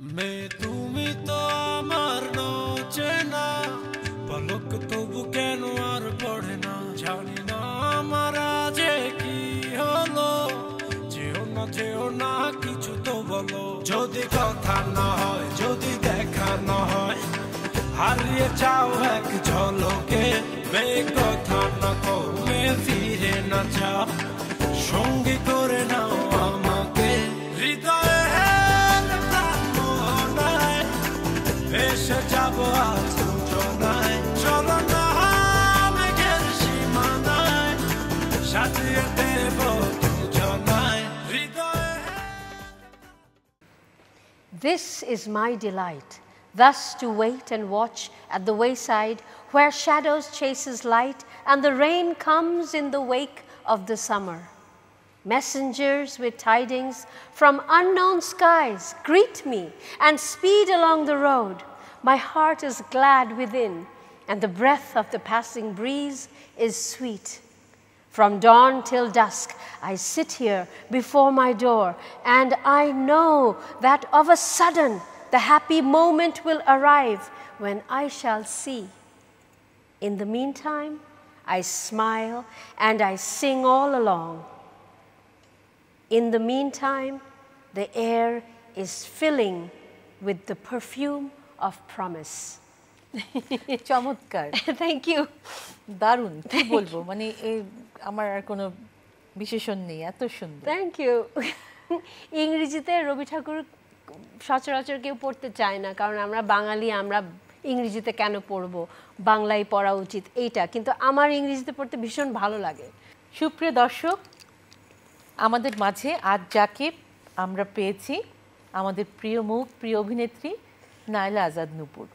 মে তুমি তো আমার চেনা পলক তবু কেন আর পড়ে না? জানি না আমার আজে কি হলো, যেও না যেও না, কিছু তো বলো। যদি কথা না হয়, যদি দেখা না হয়, হারিয়ে যাও এক ঝলকে। মে কথা না কমে ফিরে না যাও This is my delight, thus to wait and watch at the wayside where shadows chases light and the rain comes in the wake of the summer. Messengers with tidings from unknown skies greet me and speed along the road. My heart is glad within, and the breath of the passing breeze is sweet. From dawn till dusk, I sit here before my door, and I know that of a sudden the happy moment will arrive when I shall see. In the meantime, I smile and I sing all along. In the meantime, the air is filling with the perfume of promise. চমৎকার Thank you. দারুণ কি বলবো মানে এ আমার আর কোনো বিশেষণ নেই এত সুন্দর। থ্যাংক ইউ ইংরেজিতে রবি ঠাকুর সচরাচর কেউ পড়তে চায় না কারণ আমরা বাঙালি আমরা ইংরেজিতে কেন পড়ব? বাংলায় পড়া উচিত এইটা। কিন্তু আমার ইংরেজিতে পড়তে ভীষণ ভালো লাগে। সুপ্রিয় দর্শক আমাদের মাঝে আজ যাকে আমরা পেয়েছি আমাদের প্রিয় মুখ প্রিয় অভিনেত্রী নায়লা আজাদ নূপুর।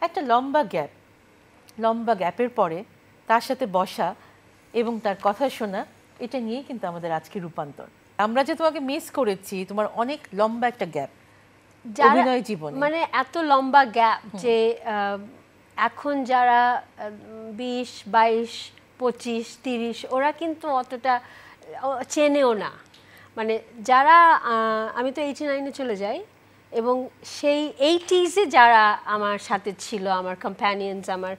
একটা লম্বা গ্যাপ লম্বা গ্যাপের পরে তার সাথে বসা এবং তার কথা শোনা এটা নিয়েই কিন্তু আমাদের আজকে রূপান্তর। আমরা যে তোমাকে মিস করেছি তোমার অনেক লম্বা একটা গ্যাপ অভিনয় জীবনে। মানে এত লম্বা গ্যাপ যে এখন যারা বিশ বাইশ পঁচিশ তিরিশ ওরা কিন্তু অতটা চেনেও না। মানে যারা আমি তো এইটি নাইনে চলে যাই এবং সেই এইটিজে যারা আমার সাথে ছিল আমার কম্প্যানিয়ন্স আমার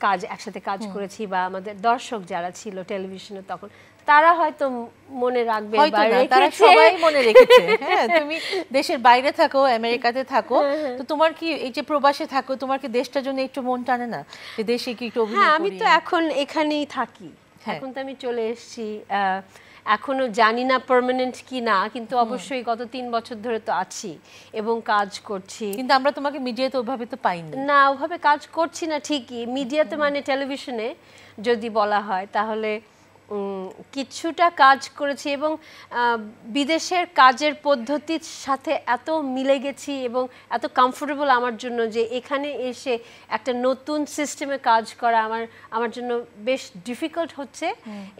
কাজ একসাথে কাজ করেছি বা আমাদের দর্শক যারা ছিল টেলিভিশনে তখন তারা হয়তো মনে রাখবে তারা সবাই মনে রেখেছে। হ্যাঁ তুমি দেশের বাইরে থাকো আমেরিকাতে থাকো হ্যাঁ, তো তোমার কি এই যে প্রবাসে থাকো তোমার কি দেশটার জন্য একটু মন টানে না? যে দেশে কি একটু হ্যাঁ আমি তো এখন এখানেই থাকি। হ্যাঁ। এখন তো আমি চলে এসেছি এখনও জানি না পার্মানেন্ট কি না কিন্তু অবশ্যই গত তিন বছর ধরে তো আছি এবং কাজ করছি। কিন্তু আমরা তোমাকে মিডিয়াতে ওভাবে তো পাইনি। না ওভাবে কাজ করছি না ঠিকই। মিডিয়াতে মানে টেলিভিশনে যদি বলা হয় তাহলে কিছুটা কাজ করেছি এবং বিদেশের কাজের পদ্ধতির সাথে এত মিলে গেছি এবং এত কমফোর্টেবল আমার জন্য যে এখানে এসে একটা নতুন সিস্টেমে কাজ করা আমার আমার জন্য বেশ ডিফিকাল্ট হচ্ছে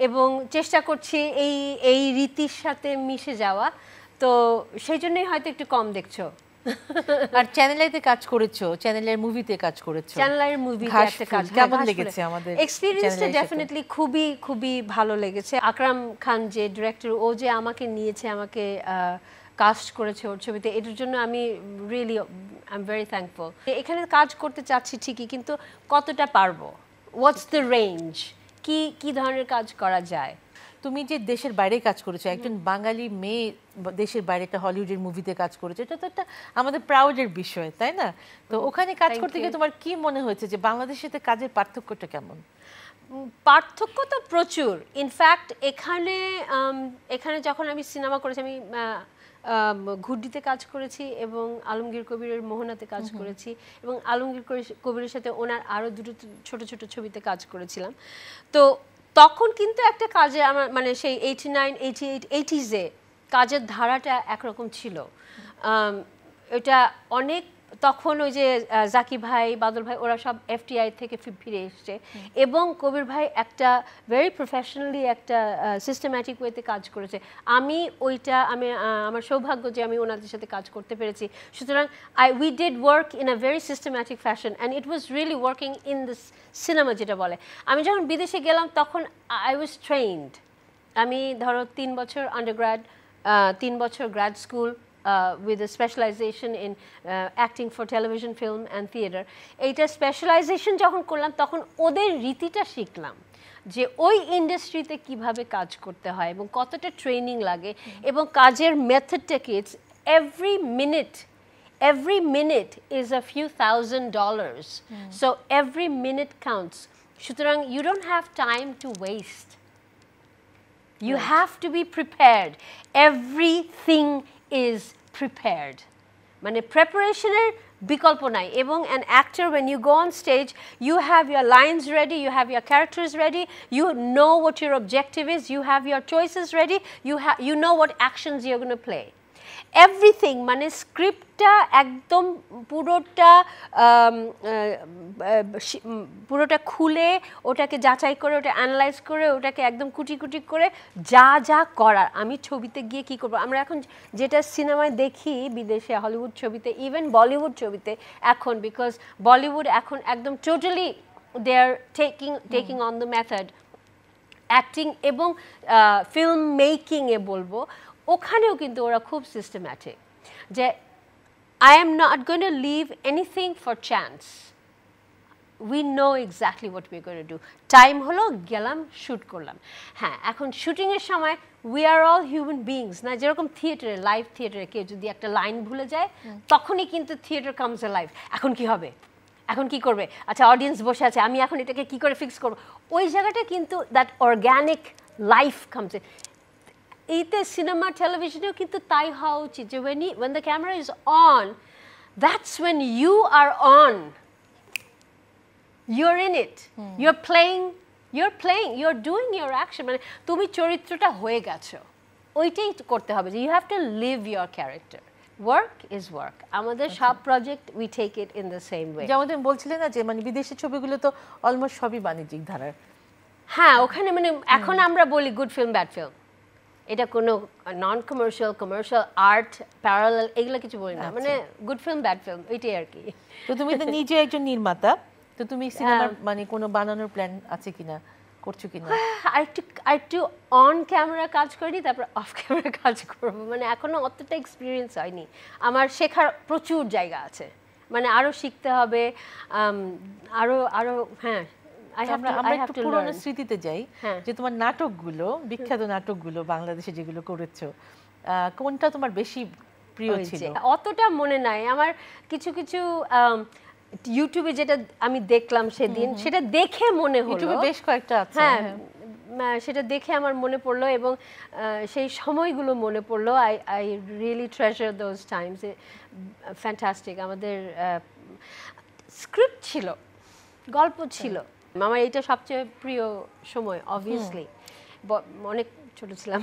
এবং চেষ্টা করছি এই এই রীতির সাথে মিশে যাওয়া। তো সেই জন্যই হয়তো একটু কম দেখছ। আর চ্যানেলেতে কাজ করেছ চ্যানেলের মুভিতে কাজ করেছ। চ্যানেলের মুভি ঘাস একটা কাজ কেমন লেগেছে আমাদের এক্সপিরিয়েন্সটা? ডেফিনেটলি খুবই খুবই ভালো লেগেছে। আকরাম খান যে ডিরেক্টর ও যে আমাকে নিয়েছে আমাকে কাস্ট করেছে ওর ছবিতে এটার জন্য আমি really I am very thankful এখানে কাজ করতে চাচ্ছি ঠিকই কিন্তু কতটা পারব? হোয়াটস দ্য রেঞ্জ কি কি ধরনের কাজ করা যায়? তুমি যে দেশের বাইরে কাজ করেছ একজন বাঙালি মেয়ে দেশের বাইরে একটা হলিউডের মুভিতে কাজ করেছ এটা তো একটা আমাদের প্রাউডের বিষয় তাই না? তো ওখানে কাজ করতে গিয়ে তোমার কি মনে হয়েছে যে বাংলাদেশের সাথে কাজের পার্থক্যটা কেমন? পার্থক্য তো প্রচুর। ইনফ্যাক্ট এখানে এখানে যখন আমি সিনেমা করেছি আমি ঘুড্ডিতে কাজ করেছি এবং আলমগীর কবিরের মোহনাতে কাজ করেছি এবং আলমগীর কবির- কবিরের সাথে ওনার আরও দুটো ছোট ছোট ছবিতে কাজ করেছিলাম। তো তখন কিন্তু একটা কাজে আমার মানে সেই এইটি নাইন এইটি এইট এইটিজে কাজের ধারাটা একরকম ছিল। এটা অনেক তখন ওই যে জাকি ভাই বাদল ভাই ওরা সব এফটিআই থেকে ফিরে এসছে। এবং কবির ভাই একটা ভেরি প্রফেশনালি একটা সিস্টেম্যাটিক ওয়েতে কাজ করেছে। আমি ওইটা আমি আমার সৌভাগ্য যে আমি ওনাদের সাথে কাজ করতে পেরেছি। সুতরাং I we did work in a very systematic fashion and it was really working in this cinema যেটা বলে। আমি যখন বিদেশে গেলাম তখন আই ওয়াজ ট্রেইনড আমি ধরো তিন বছর আন্ডারগ্র্যাড তিন বছর grad school with a specialization in uh, acting for television, film, and theater. এইটা স্পেশালাইজেশন যখন করলাম তখন ওদের রীতিটা শিখলাম যে ওই ইন্ডাস্ট্রিতে কিভাবে কাজ করতে হয় এবং কতটা ট্রেনিং লাগে এবং কাজের মেথডটাকে it's every minute every minute is a few thousand dollars. So every minute counts. সুতরাং you don't have time to waste. You have to be prepared. Everything is prepared. মানে প্রেপারেশনের বিকল্প নাই এবং an actor when you go on stage you have your lines ready you have your characters ready you know what your objective is you have your choices ready you have you know what actions you're going to play everything মানে স্ক্রিপ্টটা একদম পুরোটা পুরোটা খুলে ওটাকে যাচাই করে ওটা অ্যানালাইজ করে ওটাকে একদম কুটি কুটি করে যা যা করার আমি ছবিতে গিয়ে কি করব? আমরা এখন যেটা সিনেমায় দেখি বিদেশে হলিউড ছবিতে ইভেন বলিউড ছবিতে এখন বিকজ বলিউড এখন একদম totally they are taking taking on the method acting এবং ফিল্ম মেকিংয়ে বলব ওখানেও কিন্তু ওরা খুব সিস্টেম্যাটিক যে I am not going to leave anything for chance we know exactly what we going to do time হলো গেলাম শ্যুট করলাম। হ্যাঁ এখন শুটিংয়ের সময় we are all human beings না যেরকম থিয়েটারে লাইভ থিয়েটারে কেউ যদি একটা লাইন ভুলে যায় তখনই কিন্তু থিয়েটার কামস এ লাইফ এখন কি হবে? এখন কি করবে? আচ্ছা অডিয়েন্স বসে আছে আমি এখন এটাকে কি করে ফিক্স করব? ওই জায়গাটা কিন্তু দ্যাট অর্গ্যানিক লাইফ কামস এইতে সিনেমা টেলিভিশনেও কিন্তু তাই হওয়া উচিত যে when when the camera is on that's when you are on you're in it. You're playing you're playing you're doing your action. মানে তুমি চরিত্রটা হয়ে গেছো। ওইটাই করতে হবে যে you have to live your character work is work আমাদের সব project we take it in the same way যেমন তুমি বলছিলে না যে মানে বিদেশি ছবিগুলো তো অলমোস্ট সবই বাণিজ্যিক ধারার। হ্যাঁ ওখানে মানে এখন আমরা বলি গুড ফিল্ম ব্যাড ফিল্ম এটা কোনো non commercial commercial art parallel এগুলো কিছু বলি না। মানে গুড ফিল্ম ব্যাড ফিল্ম এটাই আর কি। তো তুমি তো নিজে একজন নির্মাতা তো তুমি সিনেমার মানে কোনো বানানোর প্ল্যান আছে কিনা করছ কিনা? আরেকটু আরেকটু অন ক্যামেরা কাজ করি তারপর অফ ক্যামেরা কাজ করব। মানে এখনও অতটা এক্সপিরিয়েন্স হয়নি। আমার শেখার প্রচুর জায়গা আছে। মানে আরও শিখতে হবে আম, আরও আরও হ্যাঁ আমরা টু আমরা একটু টু স্মৃতিতে যাই হ্যাঁ। যে তোমার নাটকগুলো বিখ্যাত নাটকগুলো বাংলাদেশে যেগুলো করেছ কোনটা তোমার বেশি প্রিয় ছিল? অতটা মনে নাই। আমার কিছু কিছু ইউটিউবে যেটা আমি দেখলাম সেদিন সেটা দেখে মনে হলো। ইউটিউবে বেশ কয়েকটা আছে হ্যাঁ হ্যাঁ। সেটা দেখে আমার মনে পড়ল এবং সেই সময়গুলো মনে পড়ল। I I really treasure those times fantastic আমাদের স্ক্রিপ্ট ছিল গল্প ছিল। আমার এটা সবচেয়ে প্রিয় সময় অবভিয়াসলি অনেক ছোট ছিলাম।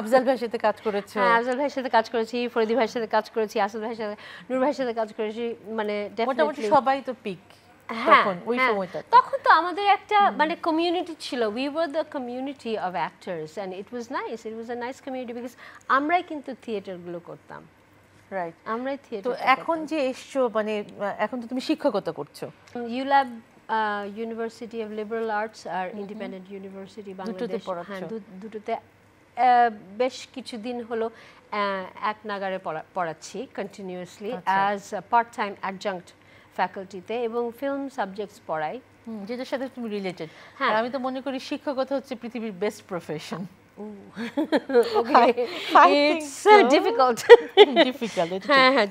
আফজাল ভাইয়ের সাথে কাজ করেছ। হ্যাঁ আফজাল ভাইয়ের সাথে কাজ করেছি ফরিদি ভাইয়ের সাথে কাজ করেছি আসল ভাইয়ের সাথে নূর ভাইয়ের সাথে কাজ করেছি মানে মোটামুটি সবাই তো পিক হ্যাঁ, তখন হ্যাঁ। তখন তো আমাদের একটা মানে কমিউনিটি ছিল। We were the community of actors and it was nice it was a nice community because আমরাই কিন্তু থিয়েটারগুলো করতাম। রাইট আমরাই তো থিয়েটার এখন যে এসছো মানে এখন তো তুমি শিক্ষকতা করছ। ULAB university of liberal arts R independent university Bangladesh হ্যাঁ দুটোতে বেশ কিছুদিন হলো এক নাগারে পড়াচ্ছি continuously as part time adjunct ফ্যাকাল্টিতে এবং ফিল্ম সাবজেক্টস পড়াই। যেটার সাথে তুমি রিলেটেড হ্যাঁ। আমি তো মনে করি শিক্ষকতা হচ্ছে পৃথিবীর বেস্ট প্রফেশন হ্যাঁ হ্যাঁ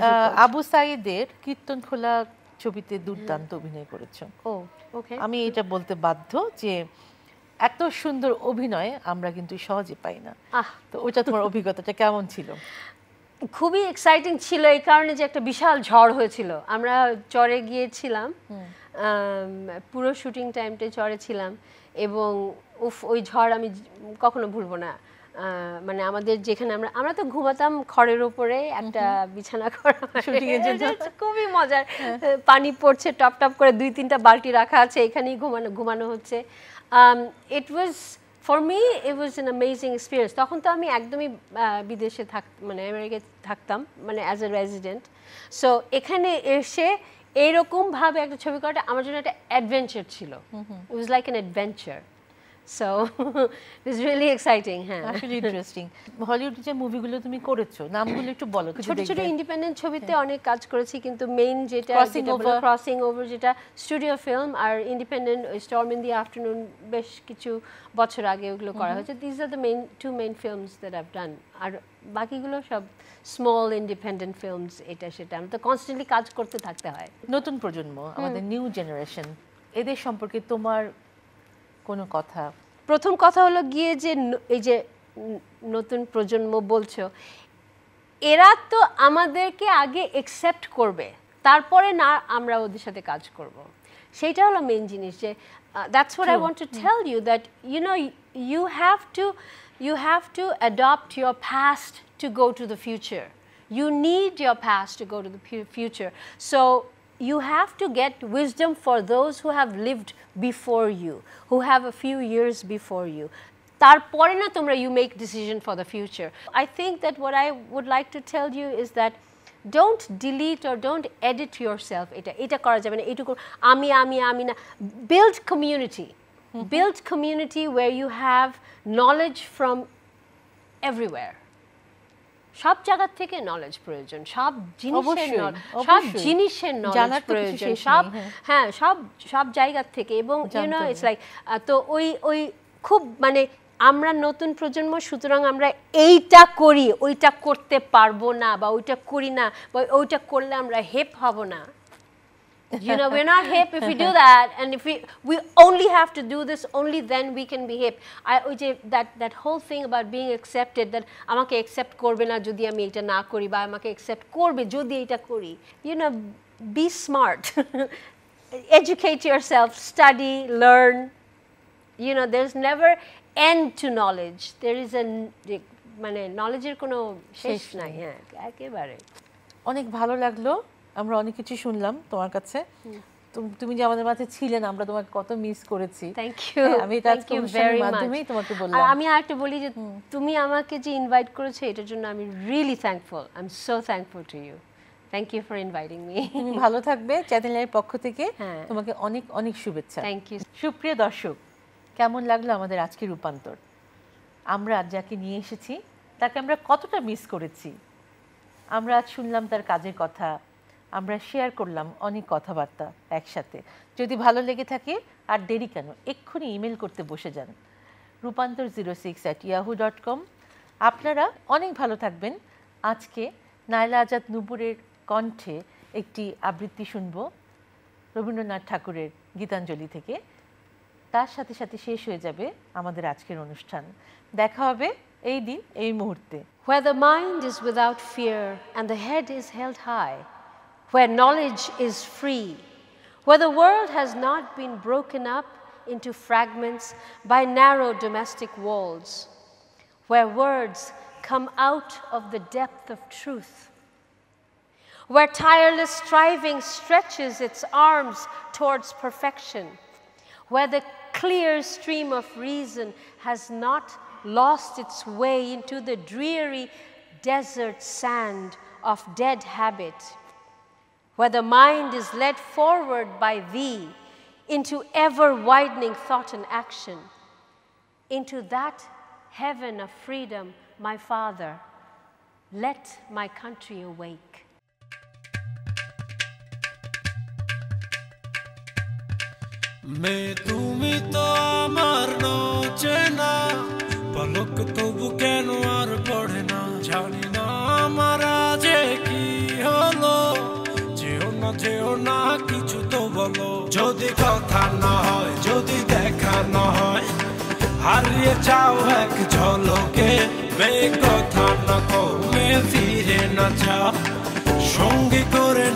আহ, আবু সাইদের কীর্তন খোলা ছবিতে দুর্দান্ত অভিনয় করেছ। ও ওকে আমি এটা বলতে বাধ্য যে এত সুন্দর অভিনয় আমরা কিন্তু সহজে পাই না। আহ। তো ওটা তোমার অভিজ্ঞতাটা কেমন ছিল? খুবই এক্সাইটিং ছিল এই কারণে যে একটা বিশাল ঝড় হয়েছিল। আমরা চরে গিয়েছিলাম পুরো শুটিং টাইমটা চরে ছিলাম এবং উফ ওই ঝড় আমি কখনো ভুলবো না। মানে আমাদের যেখানে আমরা আমরা তো ঘুমাতাম খড়ের উপরে একটা বিছানা করা খুবই মজার। পানি পড়ছে টপ টপ করে দুই তিনটা বালতি রাখা আছে এখানেই ঘুমানো ঘুমানো হচ্ছে। It was for me it was an amazing experience তখন তো আমি একদমই বিদেশে থাক মানে আমেরিকায় থাকতাম মানে অ্যাজ এ রেজিডেন্ট সো এখানে এসে এইরকমভাবে একটা ছবি করাটা আমার জন্য একটা অ্যাডভেঞ্চার ছিল। It was like an adventure So it's really exciting. হ্যাঁ আসলে ইন্টারেস্টিং হলিউড যে মুভিগুলো তুমি করেছ নামগুলো একটু বলো ছোট ছোট। ইন্ডিপেন্ডেন্ট ছবিতে অনেক কাজ করেছি কিন্তু মেইন যেটা. ক্রসিং ওভার যেটা studio film R independent storm in the afternoon বেশ কিছু বছর আগে ওগুলো করা হয়েছে। This are the main two main films that I've done আর বাকিগুলো সব স্মল ইন্ডিপেন্ডেন্ট ফিল্মস এটা সেটা। আমরা তো কনস্ট্যান্টলি কাজ করতে থাকতে হয়। নতুন প্রজন্ম আমাদের নিউ জেনারেশন এদের সম্পর্কে তোমার কোনো কথা? প্রথম কথা হলো গিয়ে যে এই যে নতুন প্রজন্ম বলছো এরা তো আমাদেরকে আগে একসেপ্ট করবে তারপরে না আমরা ওদের সাথে কাজ করব। সেইটা হলো মেন জিনিস যে that's what I want to tell you that you know you have to you have to adopt your past to go to the future you need your past to go to the pu- future. So you have to get wisdom for those who have lived before you, who have a few years before you. তারপরে না তোমরা you make decision for the future. I think that what I would like to tell you is that don't delete or don't edit yourself এটা এটা করা যাবে না এটুকু আমি আমি আমি না build community build community where you have knowledge from everywhere সব জায়গার থেকে নলেজ প্রয়োজন সব জিনিসের সব জিনিসের নলেজ প্রয়োজন সব হ্যাঁ। হ্যাঁ সব সব জায়গার থেকে এবং ইউ নো ইটস লাইক তো ওই ওই খুব মানে আমরা নতুন প্রজন্ম সুতরাং আমরা এইটা করি ওইটা করতে পারব না বা ওইটা করি না বা ওইটা করলে আমরা হেপ হব না। you know we're not hip if we do that and if we we only have to do this only then we can be hip i ওই যে that that whole thing about being accepted that আমাকে accept করবে না যদি আমি এটা না করি বা আমাকে accept করবে যদি এটা করি you know be smart educate yourself study learn you know there's never end to knowledge there is a মানে নলেজের কোনো শেষ শেষ নাই হ্যাঁ একেবারে অনেক ভালো লাগলো আমরা অনেক কিছু শুনলাম তোমার কাছে। তুম- যে আমাদের মাঝে ছিলেন আমরা তোমাকে কত মিস করেছি। থ্যাংক ইউ আমি থ্যাংক ইউ ভেরি মাধ্যমেই তোমাকে বললাম। আমি আরেকটা বলি যে তুমি আমাকে যে ইনভাইট করেছ এটার জন্য আমি really thankful I am so thankful to you thank you for inviting me তুমি ভালো থাকবে চ্যানেলের পক্ষ থেকে। হ্যাঁ। তোমাকে অনেক অনেক শুভেচ্ছা। থ্যাংক ইউ সুপ্রিয় দর্শক কেমন লাগল আমাদের আজকের রূপান্তর? আমরা আজ যাকে নিয়ে এসেছি তাকে আমরা কতটা মিস করেছি? আমরা আজ শুনলাম তার কাজের কথা আমরা শেয়ার করলাম অনেক কথাবার্তা একসাথে। যদি ভালো লেগে থাকে আর দেরি কেন এক্ষুনি ইমেল করতে বসে যান। রূপান্তর zero six at Yahoo dot com আপনারা অনেক ভালো থাকবেন। আজকে নায়লা আজাদ নুপুরের কণ্ঠে একটি আবৃত্তি শুনব রবীন্দ্রনাথ ঠাকুরের গীতাঞ্জলি থেকে। তার সাথে সাথে শেষ হয়ে যাবে আমাদের আজকের অনুষ্ঠান। দেখা হবে এই দিন এই মুহূর্তে। Where the mind is without fear and the head is held high, where knowledge is free, where the world has not been broken up into fragments by narrow domestic walls, where words come out of the depth of truth, where tireless striving stretches its arms towards perfection, where the clear stream of reason has not lost its way into the dreary desert sand of dead habit, where the mind is led forward by thee into ever widening thought and action, into that heaven of freedom, my Father, let my country awake. কথা না হয় যদি দেখা না হয় হারিয়ে যাও এক ঝলকে। মে কথা না কমে ফিরে না যাও সঙ্গী করে